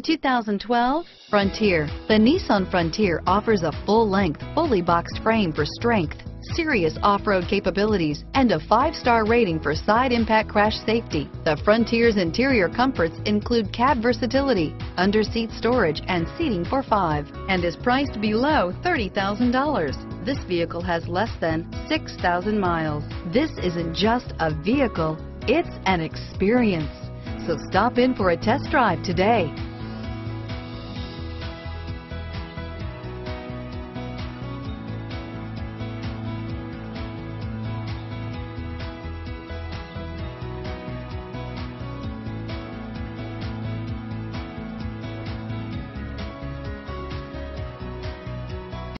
2012 Frontier. The Nissan Frontier offers a full-length, fully boxed frame for strength, serious off-road capabilities, and a five-star rating for side impact crash safety. The Frontier's interior comforts include cab versatility, under-seat storage, and seating for five, and is priced below $30,000. This vehicle has less than 6,000 miles. This isn't just a vehicle, it's an experience. So stop in for a test drive today.